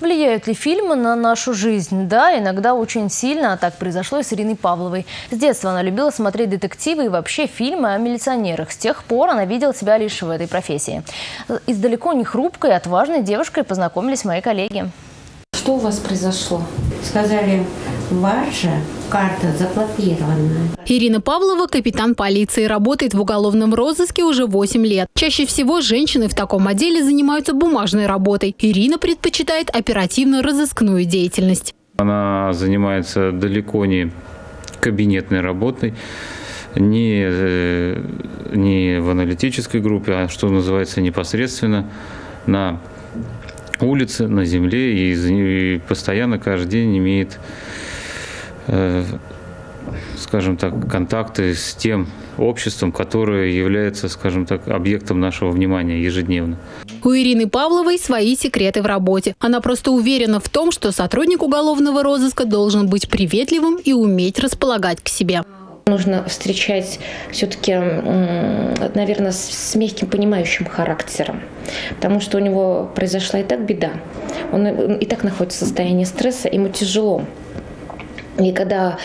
Влияют ли фильмы на нашу жизнь? Да, иногда очень сильно, а так произошло и с Ириной Павловой. С детства она любила смотреть детективы и вообще фильмы о милиционерах. С тех пор она видела себя лишь в этой профессии. И с далеко не хрупкой, отважной девушкой познакомились мои коллеги. Что у вас произошло? Сказали, ваша карта заблокирована. Ирина Павлова – капитан полиции, работает в уголовном розыске уже 8 лет. Чаще всего женщины в таком отделе занимаются бумажной работой. Ирина предпочитает оперативно-розыскную деятельность. Она занимается далеко не кабинетной работой, не, э, не в аналитической группе, а что называется непосредственно на улице, на земле и, и постоянно каждый день имеет, скажем так, контакты с тем обществом, которое является, скажем так, объектом нашего внимания ежедневно. У Ирины Павловой свои секреты в работе. Она просто уверена в том, что сотрудник уголовного розыска должен быть приветливым и уметь располагать к себе. Нужно встречать все-таки, наверное, с мягким понимающим характером, потому что у него произошла и так беда. Он и так находится в состоянии стресса, ему тяжело. И когда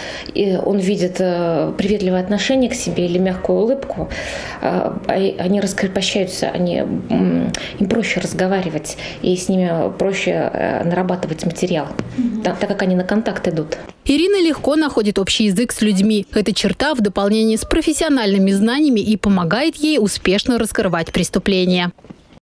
он видит э, приветливое отношение к себе или мягкую улыбку, э, а, они раскрепощаются, они, им проще разговаривать, и с ними проще э, нарабатывать материал, так, так как они на контакт идут. Ирина легко находит общий язык с людьми. Эта черта в дополнении с профессиональными знаниями и помогает ей успешно раскрывать преступления.